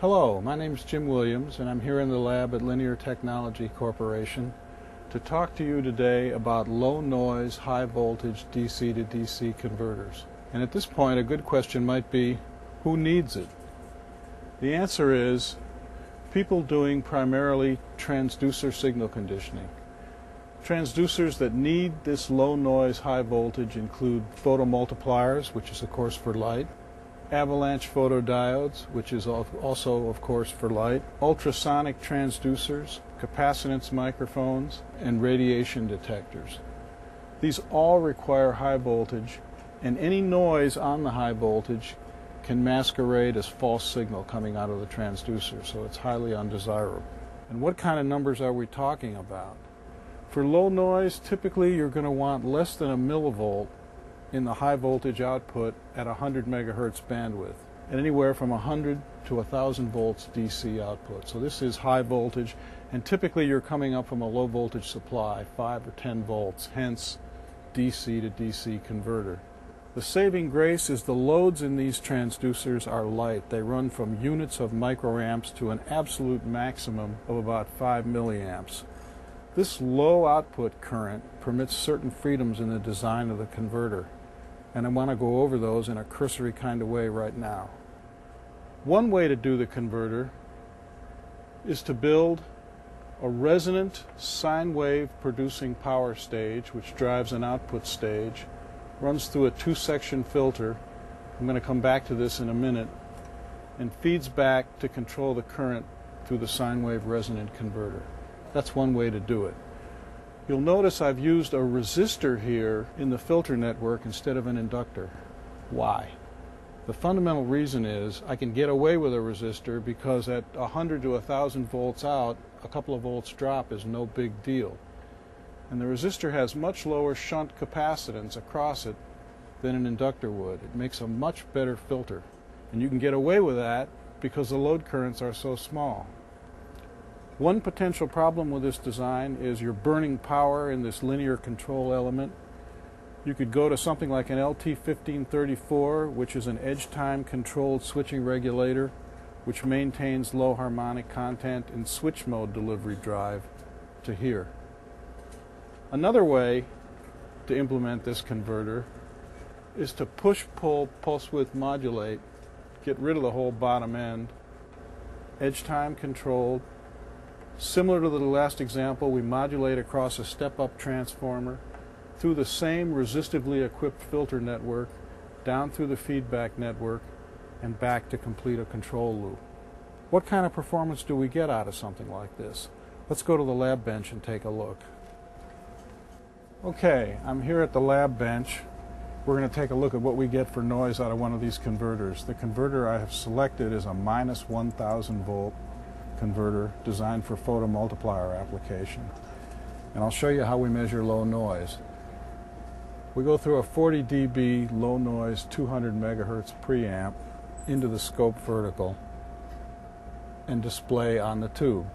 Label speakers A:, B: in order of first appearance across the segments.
A: Hello, my name is Jim Williams and I'm here in the lab at Linear Technology Corporation to talk to you today about low noise, high voltage DC to DC converters. And at this point a good question might be, who needs it? The answer is people doing primarily transducer signal conditioning. Transducers that need this low noise, high voltage include photomultipliers, which is of course for light, avalanche photodiodes, which is also, of course, for light, ultrasonic transducers, capacitance microphones, and radiation detectors. These all require high voltage, and any noise on the high voltage can masquerade as false signal coming out of the transducer, so it's highly undesirable. And what kind of numbers are we talking about? For low noise, typically you're going to want less than a millivolt in the high voltage output at 100 megahertz bandwidth and anywhere from 100 to 1000 volts DC output. So this is high voltage and typically you're coming up from a low voltage supply, 5 or 10 volts, hence DC to DC converter. The saving grace is the loads in these transducers are light. They run from units of microamps to an absolute maximum of about 5 milliamps. This low output current permits certain freedoms in the design of the converter and I want to go over those in a cursory kind of way right now. One way to do the converter is to build a resonant sine wave producing power stage which drives an output stage, runs through a two section filter. I'm going to come back to this in a minute, and feeds back to control the current through the sine wave resonant converter. That's one way to do it. You'll notice I've used a resistor here in the filter network instead of an inductor. Why? The fundamental reason is I can get away with a resistor because at 100 to 1000 volts out, a couple of volts drop is no big deal. And the resistor has much lower shunt capacitance across it than an inductor would. It makes a much better filter. And you can get away with that because the load currents are so small. One potential problem with this design is you're burning power in this linear control element. You could go to something like an LT1534, which is an edge time controlled switching regulator, which maintains low harmonic content in switch mode delivery drive to here. Another way to implement this converter is to push pull pulse width modulate, get rid of the whole bottom end, edge time controlled, Similar to the last example, we modulate across a step-up transformer through the same resistively equipped filter network, down through the feedback network, and back to complete a control loop. What kind of performance do we get out of something like this? Let's go to the lab bench and take a look. Okay, I'm here at the lab bench. We're going to take a look at what we get for noise out of one of these converters. The converter I have selected is a minus 1000 volt converter designed for photomultiplier application. And I'll show you how we measure low noise. We go through a 40 dB low noise 200 megahertz preamp into the scope vertical and display on the tube.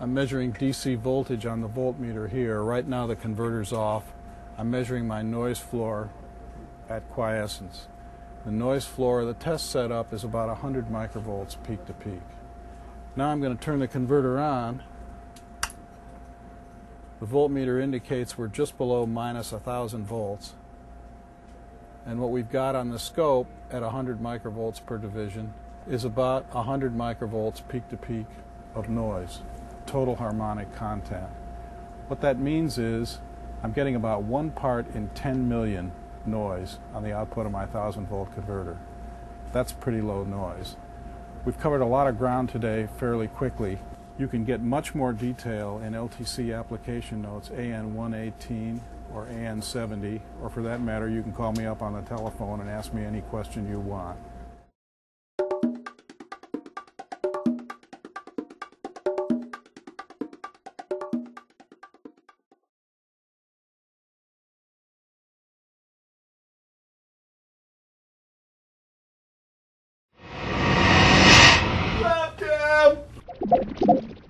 A: I'm measuring DC voltage on the voltmeter here. Right now the converter's off. I'm measuring my noise floor at quiescence. The noise floor of the test setup is about 100 microvolts peak to peak. Now I'm going to turn the converter on. The voltmeter indicates we're just below minus 1,000 volts. And what we've got on the scope at 100 microvolts per division is about 100 microvolts peak to peak of noise, total harmonic content. What that means is I'm getting about one part in 10 million noise on the output of my 1000 volt converter. That's pretty low noise. We've covered a lot of ground today fairly quickly. You can get much more detail in LTC application notes AN 118 or AN 70, or for that matter, you can call me up on the telephone and ask me any question you want.
B: Left him!